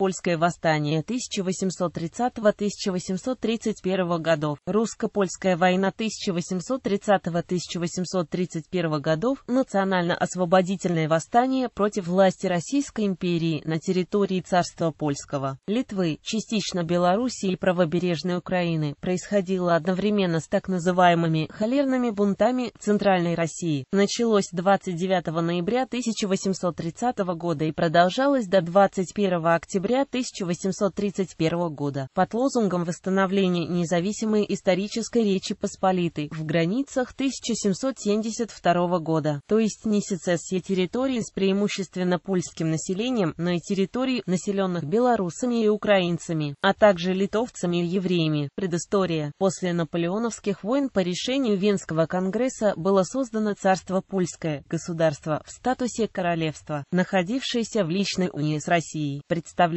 Польское восстание 1830-1831 годов. Русско-польская война 1830-1831 годов. Национально-освободительное восстание против власти Российской империи на территории царства польского. Литвы, частично Белоруссии и правобережной Украины происходило одновременно с так называемыми холерными бунтами Центральной России. Началось 29 ноября 1830 года и продолжалось до 21 октября 1831 года под лозунгом восстановления независимой исторической Речи Посполитой в границах 1772 года, то есть не сецессия территории с преимущественно польским населением, но и территорий, населенных белорусами и украинцами, а также литовцами и евреями. Предыстория. После наполеоновских войн по решению Венского конгресса было создано царство польское, государство в статусе королевства, находившееся в личной унии с Россией,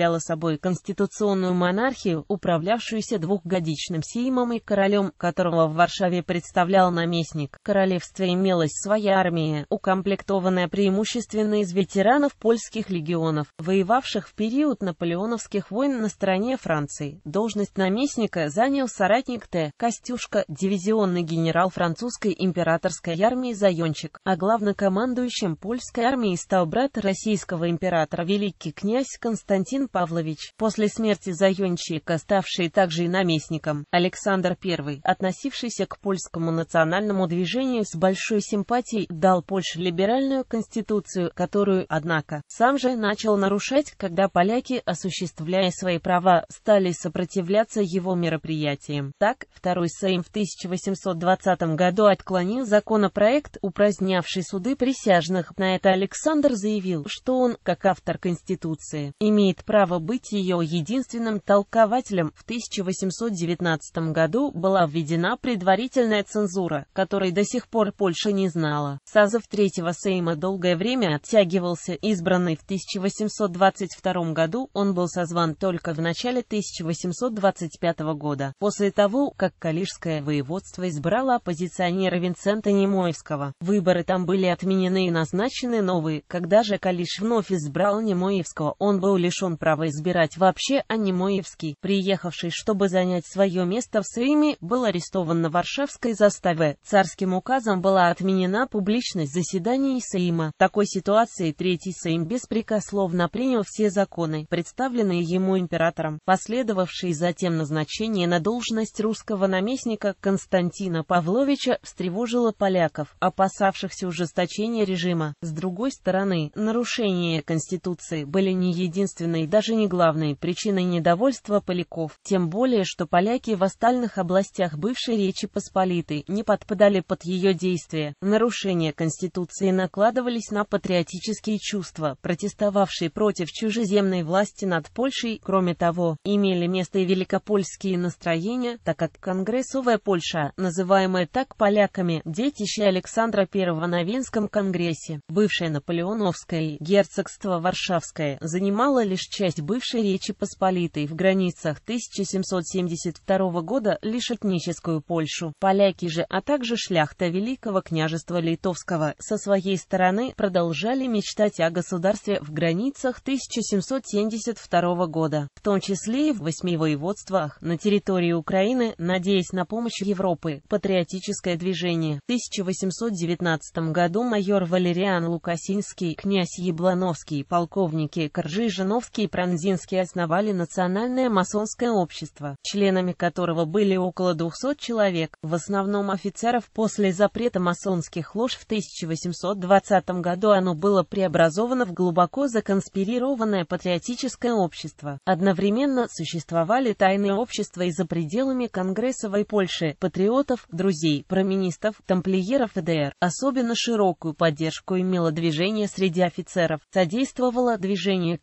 представляло собой конституционную монархию, управлявшуюся двухгодичным сеймом и королем, которого в Варшаве представлял наместник. Королевство имелось своя армия, укомплектованная преимущественно из ветеранов польских легионов, воевавших в период наполеоновских войн на стороне Франции. Должность наместника занял соратник Т. Костюшка, дивизионный генерал французской императорской армии Зайончик, а главнокомандующим польской армии стал брат российского императора великий князь Константин Павлович. После смерти Зайончика, ставший также и наместником, Александр I, относившийся к польскому национальному движению с большой симпатией, дал Польше либеральную конституцию, которую, однако, сам же начал нарушать, когда поляки, осуществляя свои права, стали сопротивляться его мероприятиям. Так, Второй Сейм в 1820 году отклонил законопроект, упразднявший суды присяжных. На это Александр заявил, что он, как автор Конституции, имеет право быть ее единственным толкователем. В 1819 году была введена предварительная цензура, которой до сих пор Польша не знала. Созыв Третьего Сейма долгое время оттягивался, избранный в 1822 году, он был созван только в начале 1825 года, после того, как Калишское воеводство избрало оппозиционера Винцента Немоевского. Выборы там были отменены и назначены новые. Когда же Калиш вновь избрал Немоевского, он был лишен права избирать вообще, а Немоевский, приехавший, чтобы занять свое место в Сейме, был арестован на Варшавской заставе. Царским указом была отменена публичность заседаний Сейма. В такой ситуации Третий Сейм беспрекословно принял все законы, представленные ему императором. Последовавшие затем назначение на должность русского наместника Константина Павловича встревожило поляков, опасавшихся ужесточения режима. С другой стороны, нарушения Конституции были не единственной, даже не главной причиной недовольства поляков, тем более, что поляки в остальных областях бывшей Речи Посполитой не подпадали под ее действия. Нарушения Конституции накладывались на патриотические чувства, протестовавшие против чужеземной власти над Польшей, кроме того, имели место и великопольские настроения, так как Конгрессовая Польша, называемая так поляками, детище Александра I на Венском конгрессе, бывшее Наполеоновское герцогство Варшавское, занимало лишь часть бывшей Речи Посполитой в границах 1772 года лишь этническую Польшу. Поляки же, а также шляхта Великого княжества Литовского со своей стороны продолжали мечтать о государстве в границах 1772 года, в том числе и в восьми воеводствах на территории Украины, надеясь на помощь Европы. Патриотическое движение. В 1819 году майор Валериан Лукасинский, князь Яблановский, полковники Коржи, Жиновский и Пронзинский основали национальное масонское общество, членами которого были около 200 человек, в основном офицеров. После запрета масонских лож в 1820 году оно было преобразовано в глубоко законспирированное патриотическое общество. Одновременно существовали тайные общества и за пределами Конгрессовой Польши, патриотов, друзей, проминистов, тамплиеров и ДР. Особенно широкую поддержку имело движение среди офицеров. Содействовало движение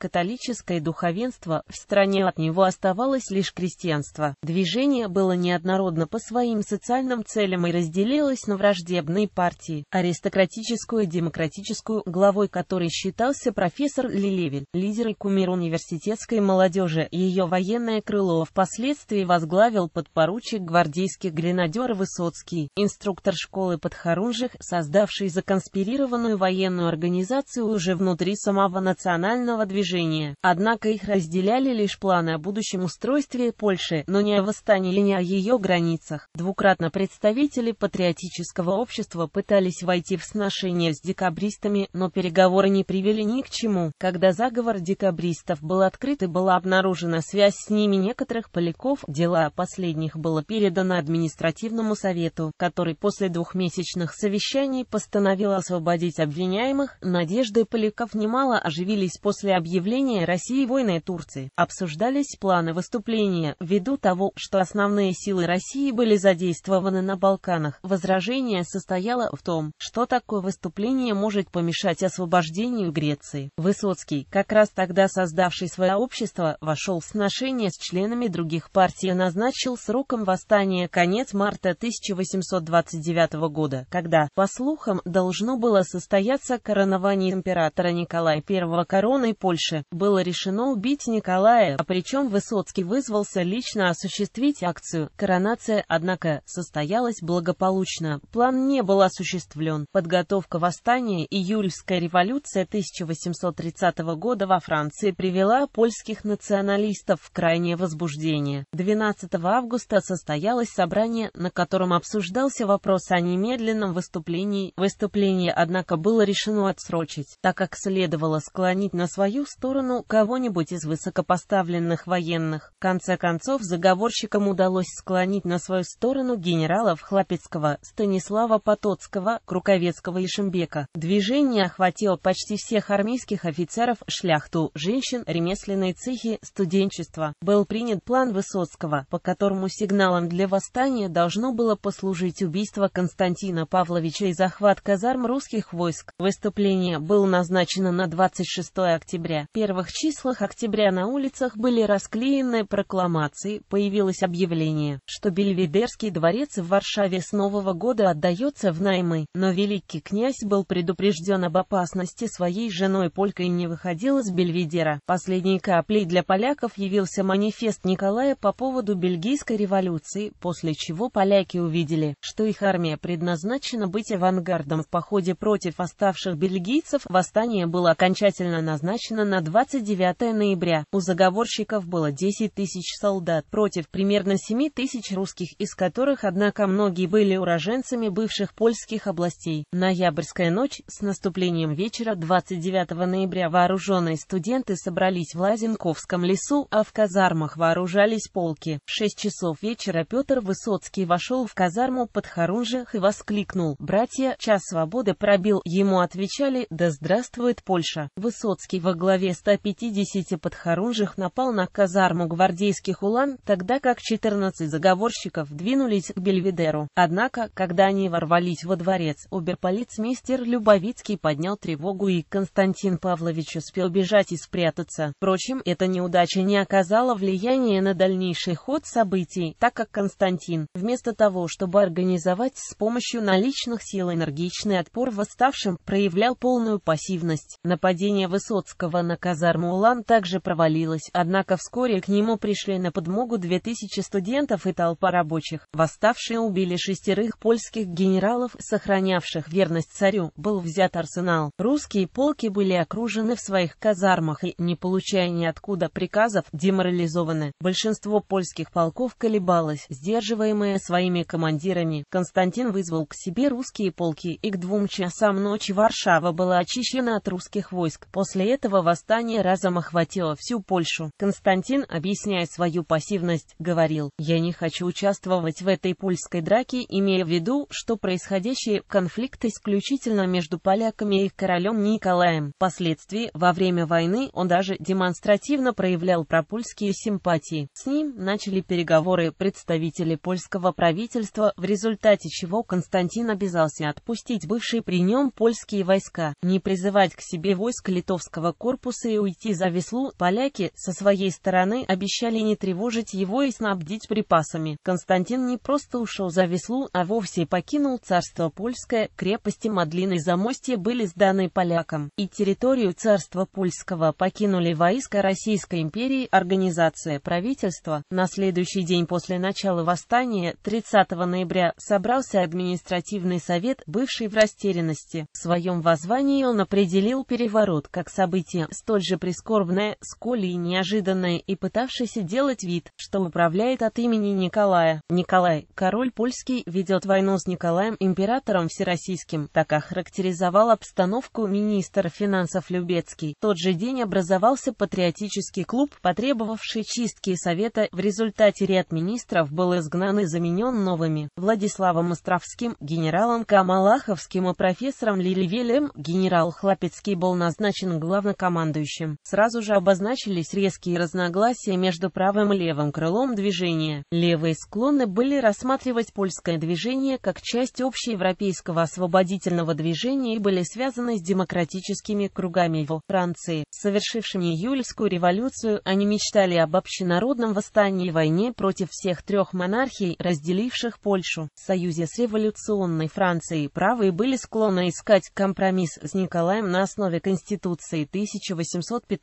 католическое духовенство, в стране от него оставалось лишь крестьянство. Движение было неоднородно по своим социальным целям и разделилось на враждебные партии, аристократическую и демократическую, главой которой считался профессор Лилевин, лидер и кумир университетской молодежи, ее военное крыло впоследствии возглавил подпоручик гвардейских гренадер Высоцкий, инструктор школы подхорунжих, создавший законспирированную военную организацию уже внутри самого национального движения. Однако Однако их разделяли лишь планы о будущем устройстве Польши, но не о восстании не о ее границах. Двукратно представители патриотического общества пытались войти в сношение с декабристами, но переговоры не привели ни к чему. Когда заговор декабристов был открыт и была обнаружена связь с ними некоторых поляков, дела последних было передано административному совету, который после двухмесячных совещаний постановил освободить обвиняемых. Надежды поляков немало оживились после объявления России войны Турции. Обсуждались планы выступления, ввиду того, что основные силы России были задействованы на Балканах. Возражение состояло в том, что такое выступление может помешать освобождению Греции. Высоцкий, как раз тогда создавший свое общество, вошел в сношение с членами других партий и назначил сроком восстания конец марта 1829 года, когда, по слухам, должно было состояться коронование императора Николая I короной Польши. Было решено убить Николая, а причем Высоцкий вызвался лично осуществить акцию. Коронация, однако, состоялась благополучно. План не был осуществлен. Подготовка восстания, июльская революция 1830 года во Франции привела польских националистов в крайнее возбуждение. 12 августа состоялось собрание, на котором обсуждался вопрос о немедленном выступлении. Выступление, однако, было решено отсрочить, так как следовало склонить на свою сторону кого-нибудь из высокопоставленных военных. В конце концов, заговорщикам удалось склонить на свою сторону генералов Хлопецкого, Станислава Потоцкого, Круковецкого и Шимбека. Движение охватило почти всех армейских офицеров, шляхту, женщин, ремесленные цехи, студенчество. Был принят план Высоцкого, по которому сигналом для восстания должно было послужить убийство Константина Павловича и захват казарм русских войск. Выступление было назначено на 26 октября. Первых числах октября на улицах были расклеены прокламации, появилось объявление, что Бельведерский дворец в Варшаве с Нового года отдается в наймы, но великий князь был предупрежден об опасности своей женой Полькой не выходил из Бельведера. Последней каплей для поляков явился манифест Николая по поводу бельгийской революции, после чего поляки увидели, что их армия предназначена быть авангардом в походе против оставших бельгийцев. Восстание было окончательно назначено на 29 ноября. У заговорщиков было 10 тысяч солдат против примерно 7 тысяч русских, из которых, однако, многие были уроженцами бывших польских областей. Ноябрьская ночь с наступлением вечера 29 ноября вооруженные студенты собрались в Лазенковском лесу, а в казармах вооружались полки. В 6 часов вечера Петр Высоцкий вошел в казарму под Харунжих и воскликнул «Братья, час свободы пробил». Ему отвечали «Да здравствует Польша». Высоцкий во главе 150 подхорунжих напал на казарму гвардейских улан, тогда как 14 заговорщиков двинулись к Бельведеру. Однако, когда они ворвались во дворец, оберполицмейстер Любовицкий поднял тревогу и Константин Павлович успел бежать и спрятаться. Впрочем, эта неудача не оказала влияния на дальнейший ход событий, так как Константин, вместо того, чтобы организовать с помощью наличных сил энергичный отпор восставшим, проявлял полную пассивность. Нападение Высоцкого на казарму Улан также провалилось, однако вскоре к нему пришли на подмогу 2000 студентов и толпа рабочих. Восставшие убили шестерых польских генералов, сохранявших верность царю, был взят арсенал. Русские полки были окружены в своих казармах и, не получая ниоткуда приказов, деморализованы. Большинство польских полков колебалось, сдерживаемое своими командирами. Константин вызвал к себе русские полки, и к двум часам ночи Варшава была очищена от русских войск. После этого восстание разом охватило всю Польшу. Константин, объясняя свою пассивность, говорил, «Я не хочу участвовать в этой польской драке, имея в виду, что происходящий конфликт исключительно между поляками и их королем Николаем. Впоследствии, во время войны, он даже демонстративно проявлял пропольские симпатии. С ним начали переговоры представители польского правительства, в результате чего Константин обязался отпустить бывшие при нем польские войска, не призывать к себе войск литовского корпуса и уйти за Веслу. Поляки, со своей стороны, обещали не тревожить его и снабдить припасами. Константин не просто ушел за Веслу, а вовсе покинул царство польское, крепости Мадлины и Замостье были сданы полякам, и территорию царства польского покинули войска Российской империи, организация правительства. На следующий день после начала восстания, 30 ноября, собрался административный совет, бывший в растерянности. В своем воззвании он определил переворот как событие столь же прискорбное, прискорбное, сколь и неожиданное, и пытавшийся делать вид, что управляет от имени Николая. Николай, король польский, ведет войну с Николаем, императором всероссийским. Так охарактеризовал обстановку министр финансов Любецкий. Тот же день образовался патриотический клуб, потребовавший чистки совета. В результате ряд министров был изгнан и заменен новыми. Владиславом Островским, генералом Камалаховским и профессором Лиливелем, генерал Хлапецкий был назначен главнокомандующим. Сразу же обозначились резкие разногласия между правым и левым крылом движения. Левые склонны были рассматривать польское движение как часть общеевропейского освободительного движения и были связаны с демократическими кругами во Франции, совершившими июльскую революцию, они мечтали об общенародном восстании и войне против всех трех монархий, разделивших Польшу. В союзе с революционной Францией правые были склонны искать компромисс с Николаем на основе Конституции 1815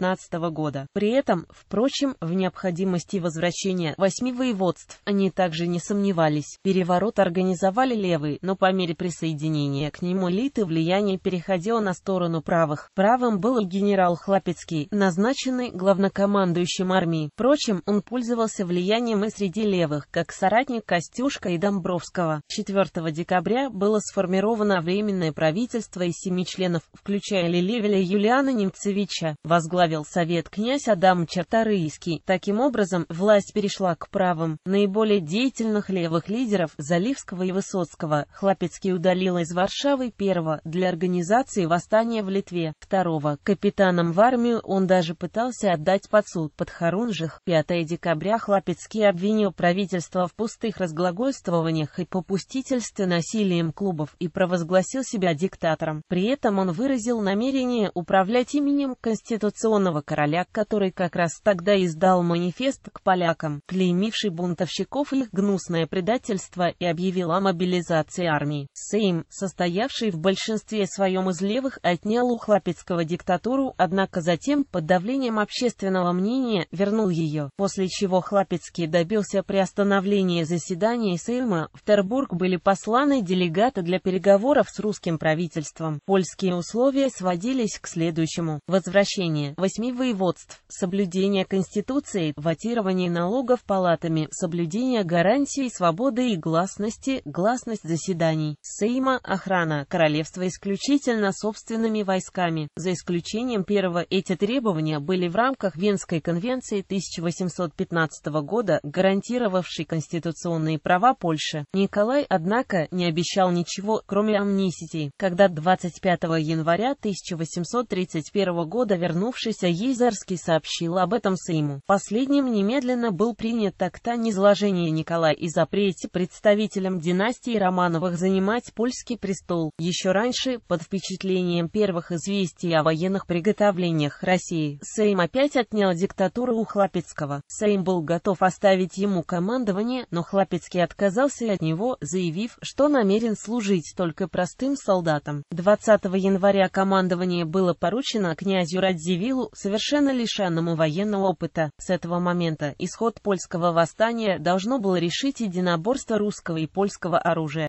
года. При этом, впрочем, в необходимости возвращения восьми воеводств они также не сомневались. Переворот организовали левые, но по мере присоединения к нему элиты влияние переходило на сторону правых. Правым был генерал Хлапецкий, назначенный главнокомандующим армии. Впрочем, он пользовался влиянием и среди левых, как соратник Костюшка и Домбровского. 4 декабря было сформировано Временное правительство из семи членов, включая Лилевеля Юлиана Немцевича. Возглавил совет князь Адам Черторийский. Таким образом, власть перешла к правым. Наиболее деятельных левых лидеров Заливского и Высоцкого Хлапецкий удалил из Варшавы первого для организации восстания в Литве, второго капитаном в армию он даже пытался отдать под суд под Харунжих. 5 декабря Хлапецкий обвинил правительство в пустых разглагольствованиях и попустительстве насилием клубов и провозгласил себя диктатором. При этом он выразил намерение управлять именем конституционного короля, который как раз тогда издал манифест к полякам, клеймивший бунтовщиков их гнусное предательство и объявил о мобилизации армии. Сейм, состоявший в большинстве своем из левых, отнял у Хлапецкого диктатуру, однако затем, под давлением общественного мнения, вернул ее, после чего Хлапецкий добился приостановления заседания Сейма. В Тербург были посланы делегаты для переговоров с русским правительством. Польские условия сводились к следующему. Возвращение восьми воеводств, соблюдение Конституции, ватирование налогов палатами, соблюдение гарантий свободы и гласности, гласность заседаний, Сейма, охрана, королевство исключительно собственными войсками. За исключением первого эти требования были в рамках Венской конвенции 1815 года, гарантировавшей конституционные права Польши. Николай, однако, не обещал ничего, кроме амнистии. Когда 25 января 1831 года вернувшийся Ейзерский сообщил об этом Сейму, последним немедленно был принят акт о низложении Николая и запрете представителям династии Романовых занимать польский престол. Еще раньше, под впечатлением первых известий о военных приготовлениях России, Сейм опять отнял диктатуру у Хлапецкого. Сейм был готов оставить ему командование, но Хлапецкий отказался от него, заявив, что намерен служить только простым солдатам. 20 января командование было поручено князю Радзивиллу, совершенно лишенному военного опыта. С этого момента исход польского восстания должно было решить единоборство русского и польского оружия.